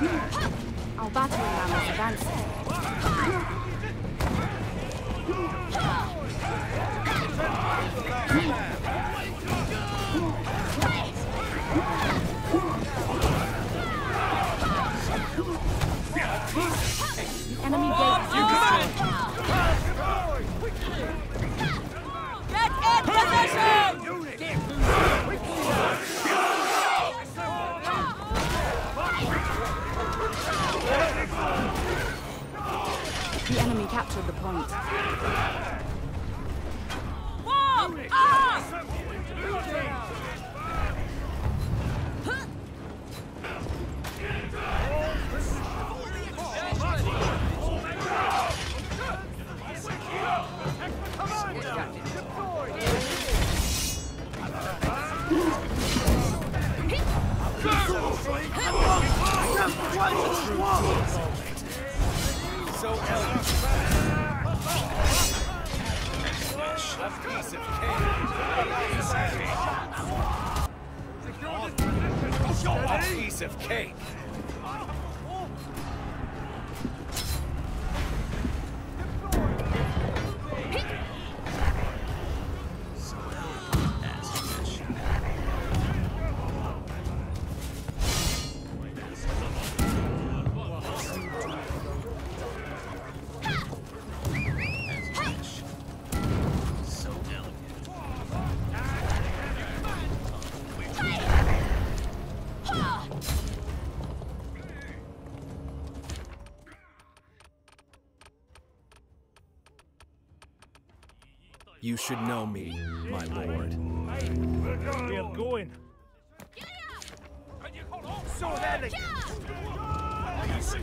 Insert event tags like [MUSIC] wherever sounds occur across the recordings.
Our battle ram is advancing. captured the point. Of cake. Should know me, my lord. We are going. So elegant. Piece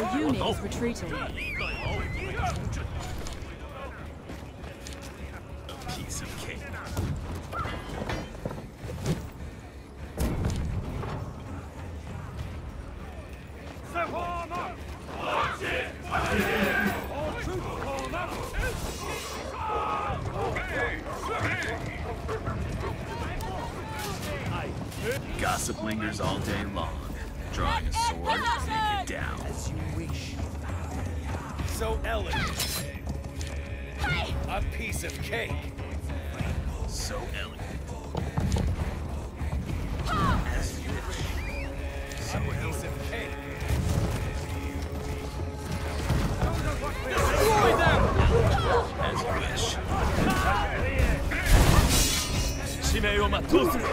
The unit is retreating. Gossip lingers all day So elegant. A piece of cake. So elegant. As you wish. So a piece of cake. As you wish. 使命を全うする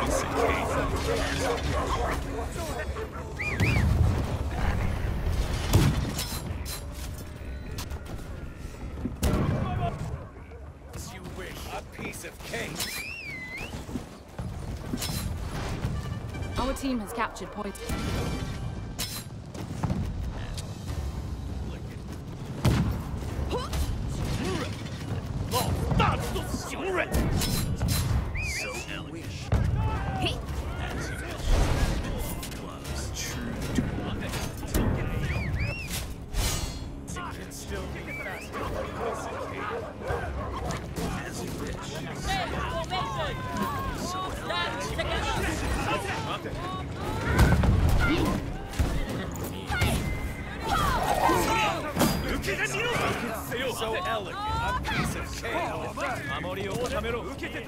Captured point. 守りを固めろ受けて立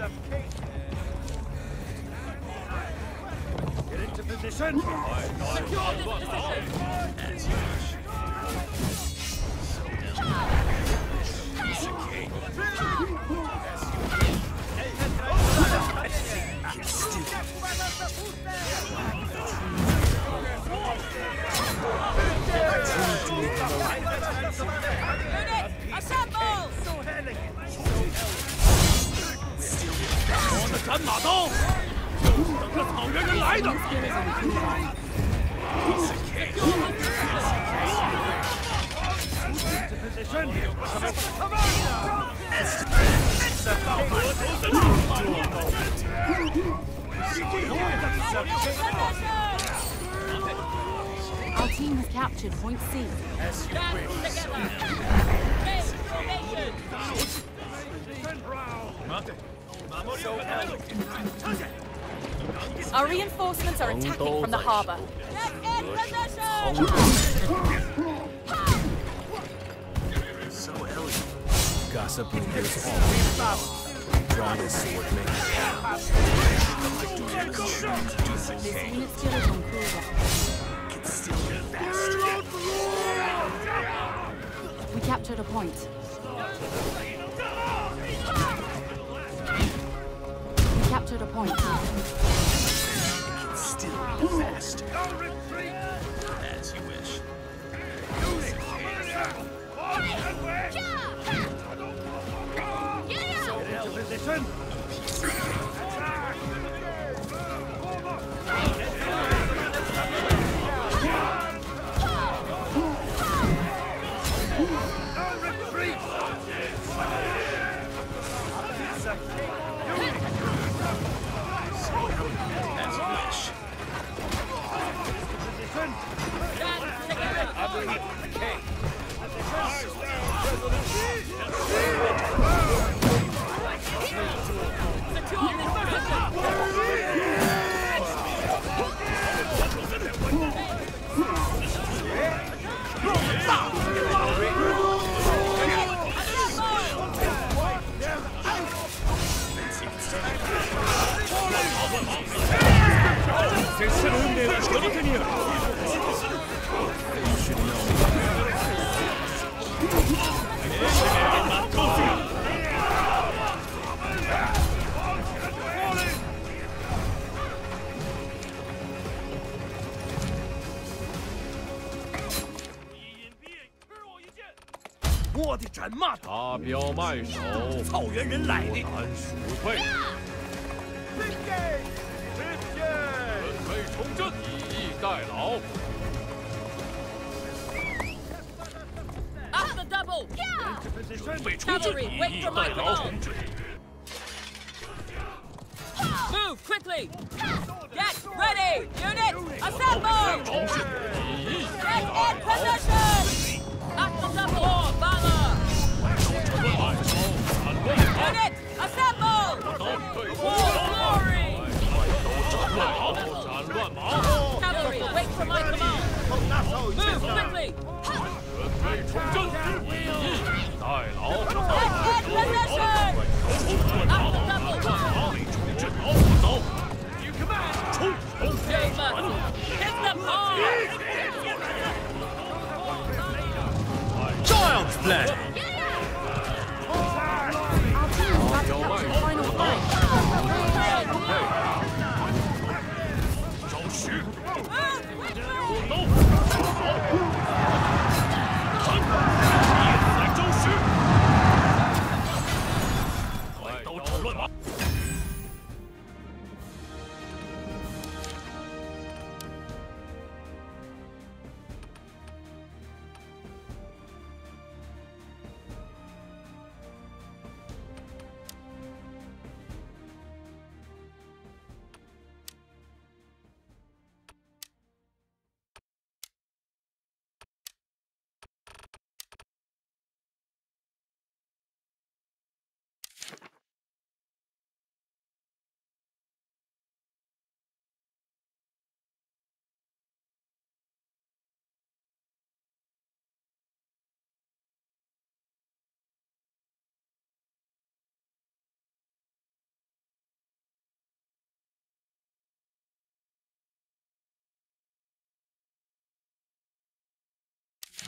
Get into position Secure this position! As you wish. So elegant. Piece of cake. Units, assemble! 战马刀等着草原人来的 Piece of cake. Position As Our team has captured point C. As you Stand wish. together. Take formation. So elegant. Our reinforcements are attacking from the harbour. Get in position. So elegant. Gossip lingers all sword makes This unit still is on cooldown. can still be fast. We captured a point. Captured a point. Can still be fast. As you wish. As Stand together. Secure 草原人来的。安鼠退。重振，以逸待劳。啊 the double，准备重振，以逸待劳。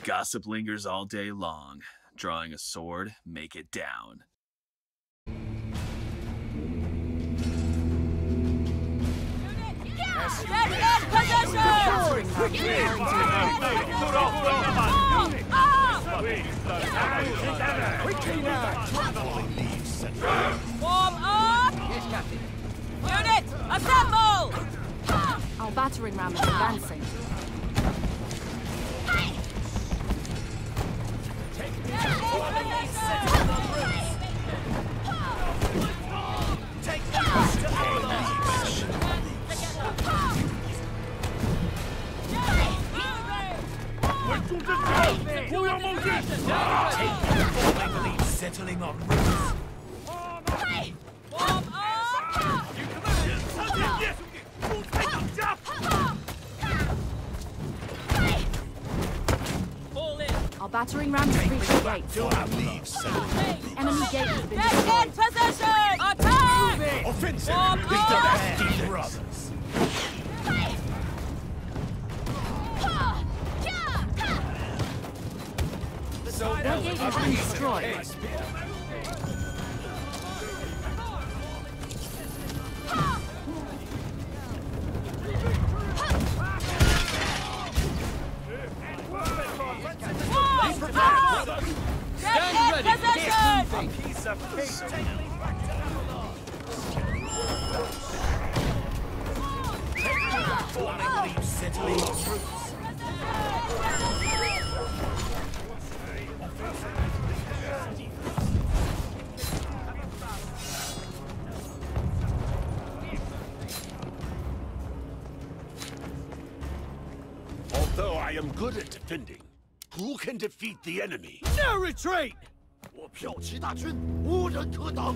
Gossip lingers all day long. Drawing a sword, make it down. Get in position. Form up. Unit, assemble. Our battering ram is advancing. Get Battering ram to reached the gates. Enemy gate has been destroyed. Attack! Offensive! Beat am good at defending. Who can defeat the enemy? No retreat! 我骠骑大军无人可挡。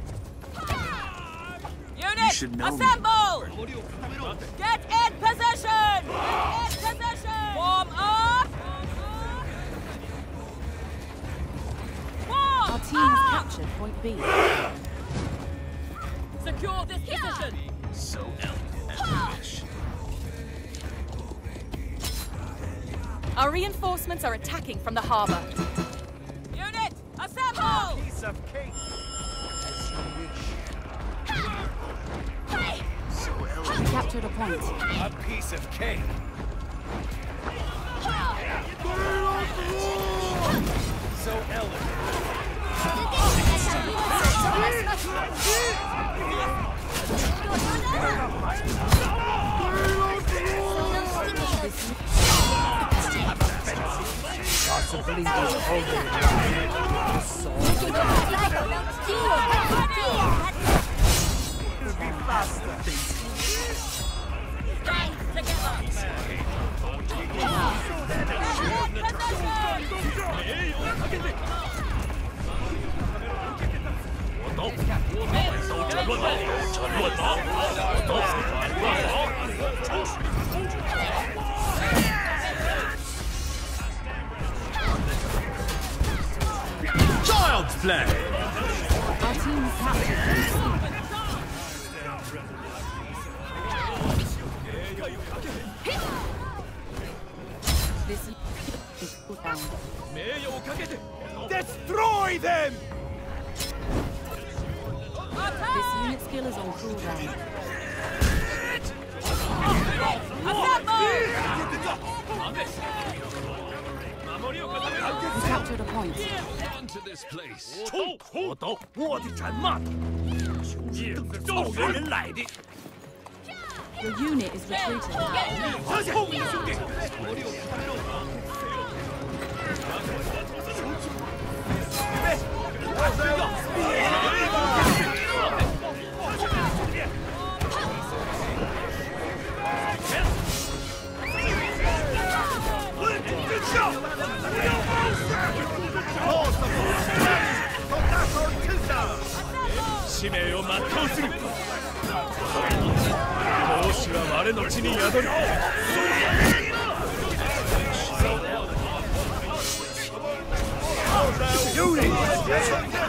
Unit, assemble! Get in position! Get in position! Form up! Form Our team captured point B. Secure this position! So elegant. Our reinforcements are attacking from the harbor. Unit, assemble! Piece of cake! We captured a point. A piece of cake. So Possibly was be faster. Child's play. Our team captured Destroy them! This unit skill is on cooldown. We captured a point. Onto this place。冲！我到我的战马，叶子草原人来的。 Your unit is retreating. 使命を全うする同志は我の地に宿る。This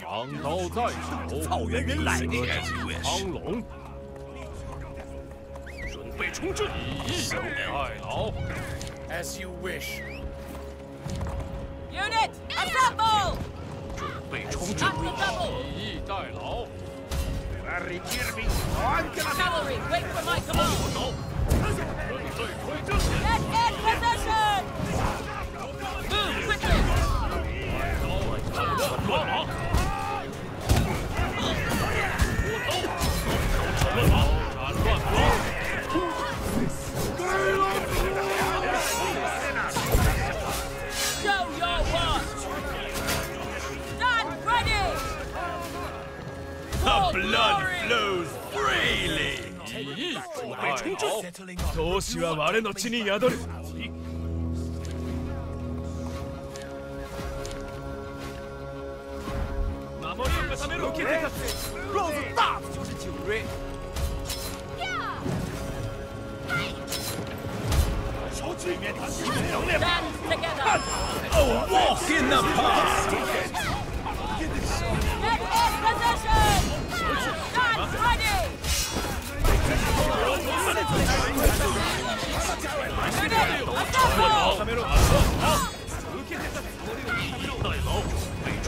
长刀在手，草原人来的，苍龙，准备冲阵，太牢，As you wish. Unit, assemble! 准备冲阵 double! 以逸待劳，Cavalry, wait for my command! 准备冲阵，Get in position! 闘志 [LAUGHS] は我の地に宿る。你这个死，老子打死就是景睿。瞧对面他精神能量，看他，Oh walk in the park。Get in position. Shots ready. 受けてたつもりを収めろ。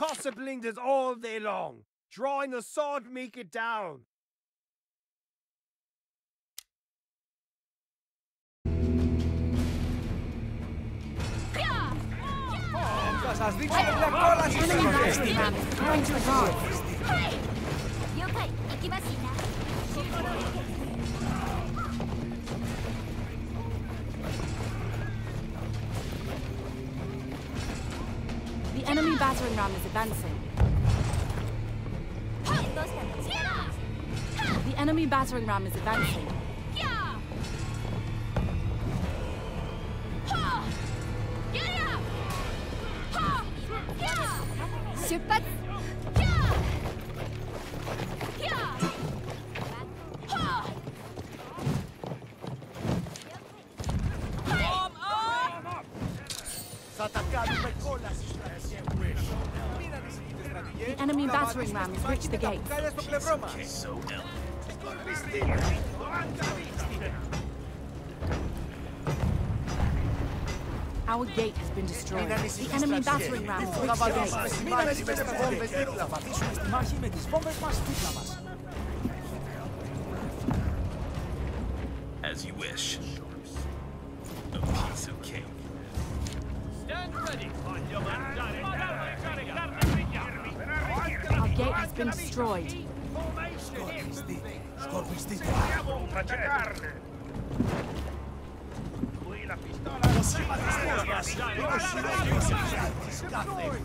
Gossip lingers all day long, drawing the sword make it down. enemy battering ram is advancing. The enemy battering ram is advancing. Monsieur Pat machine rams reach the gate. Our gate has been destroyed. The enemy battering ram has reached the gate.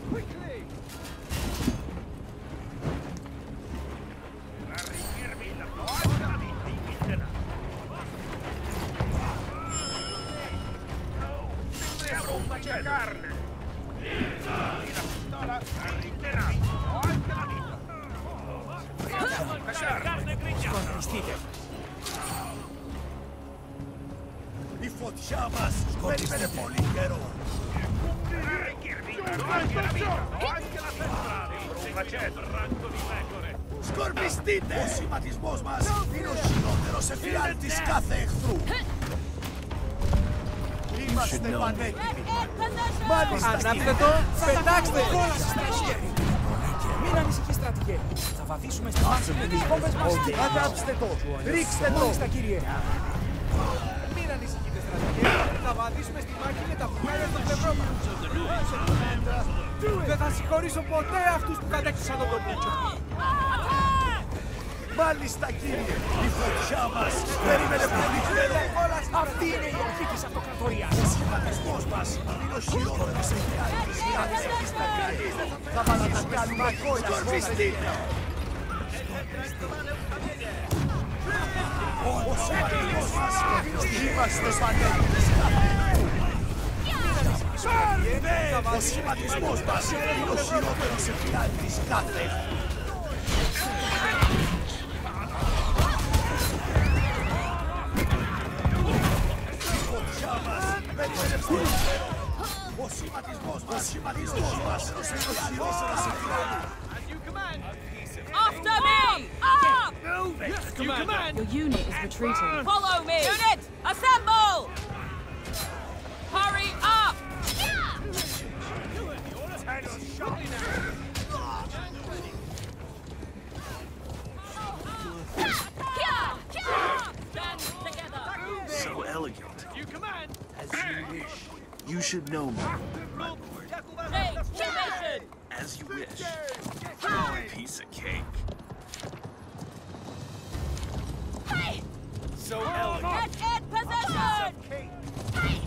Quickly! Κατέκτησαν τον κοντίτσο. Μάλιστα, κύριε. Η φωτιά μας περίμενε πολύ καιρό. Αυτή είναι η αρχή της αυτοκρατορίας. Ο σχηματισμός μας είναι ο χειρότερος εφιάλτης κάθε εχθρού. Θα μας τα κάνουμε κόλλα. Σκορπιστείτε. Ο σχηματισμός μας είναι ο Είμαστε πανέτοιμοι. Ο σχηματισμός μας είναι ο χειρότερος εφιάλτης κάθε Ο σχηματισμός μας, ο σχηματισμός μας είναι ο χειρότερος εφιάλτης After me! Up! You command! Your unit is retreating. Follow me! Unit, assemble! So elegant. You command! As you wish. You should know me, my lord. As you wish. Piece of cake. So elegant. Get in position!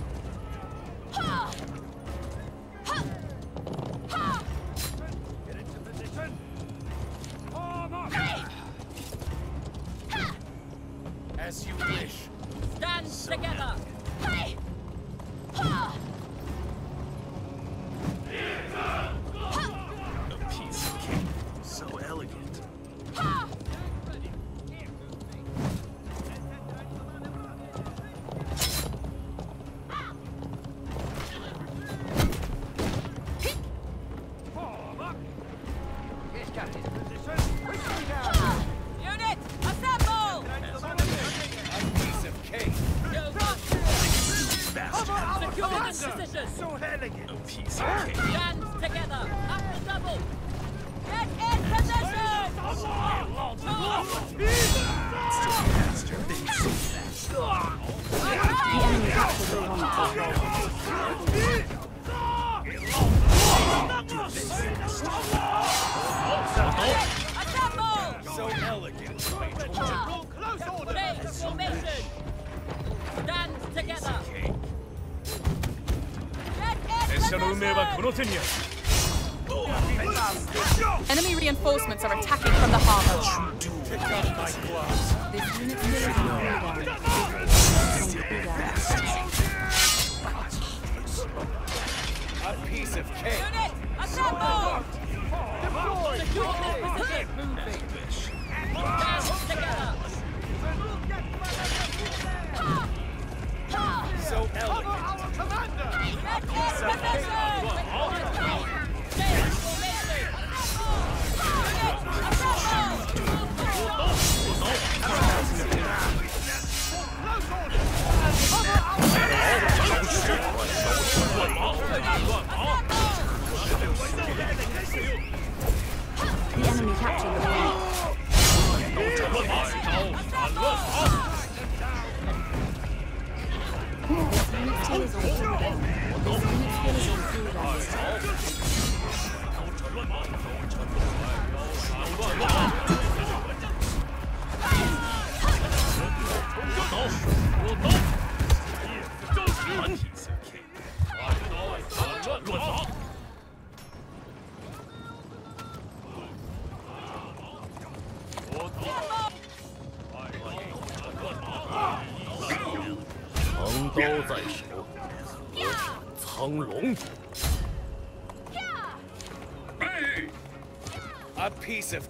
As you wish. Stand together! 命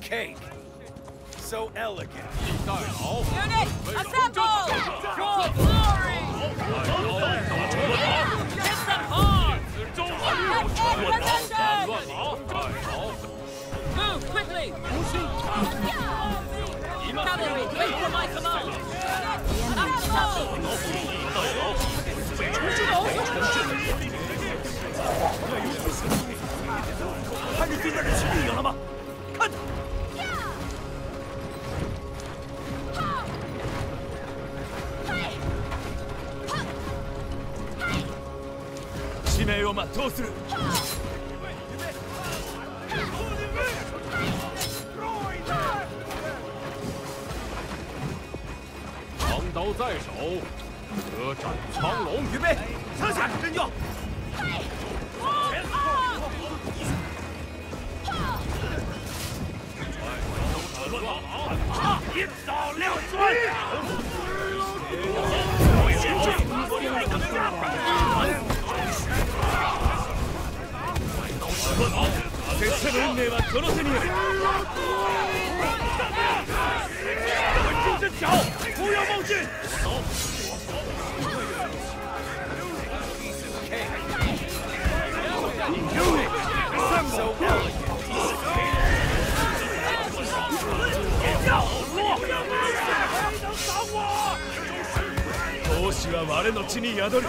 cake. So elegant. Unit, assemble! Glory! Hit them hard! Move quickly! Cavalry, wait for my command! Assemble! 命を全うする长刀在手，可斩苍龙。预备，上下跟用。 決戦の運命はこの手にある闘志は我の地に宿る。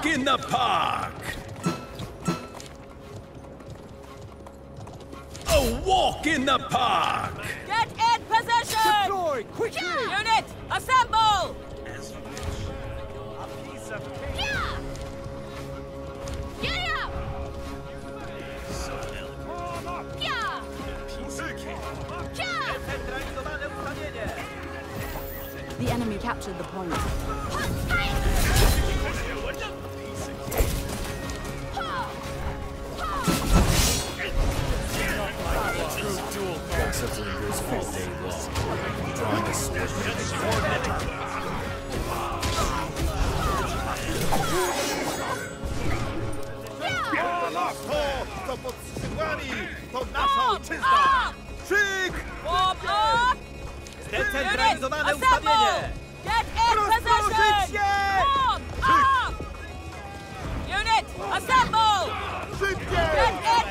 A walk in the park! A walk in the park! Get in position! Deploy, quickly! Unit, assemble! As you Yeah! Get up! Yeah! Piece of cake. Yeah! The enemy captured the point. Gossip lingers all day long, drawing a sword making To pod skrzydłami! To nasza ojczyzna! up! Zdecentralizowane ustawienie! Rozproszyć się! Unit, assemble! Szybciej!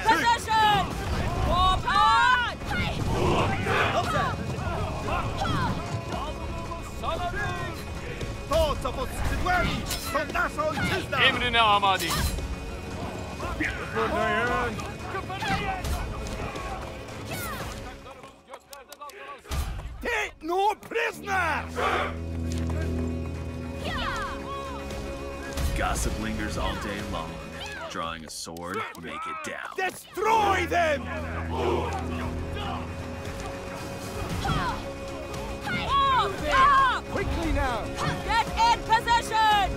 To, pod skrzydłami, to nasza ojczyzna! Emrine amadi. Take no prisoner! Gossip lingers all day long. Drawing a sword, make it down. Destroy them! Quickly now! Position!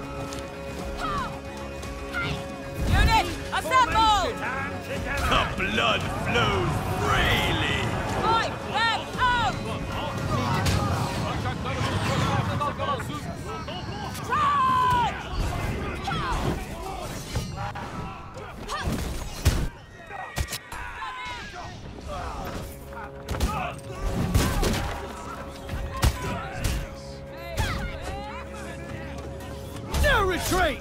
Unit, assemble! The blood flows freely! Retreat!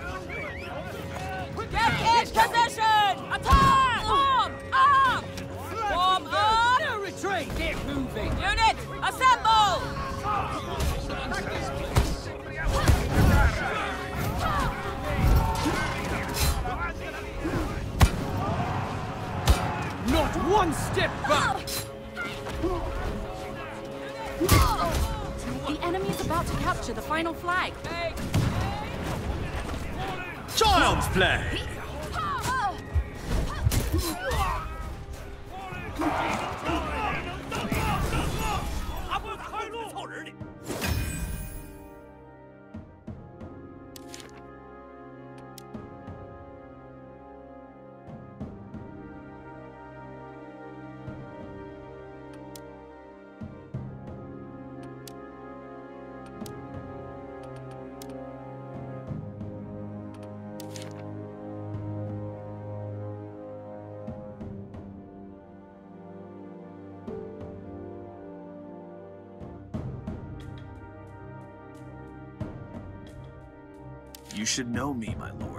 Get in position! Attack! Warm up! Warm up! No retreat! Get moving! Unit, assemble! Not one step back! The enemy is about to capture the final flag. Child's play! Should know me, my lord.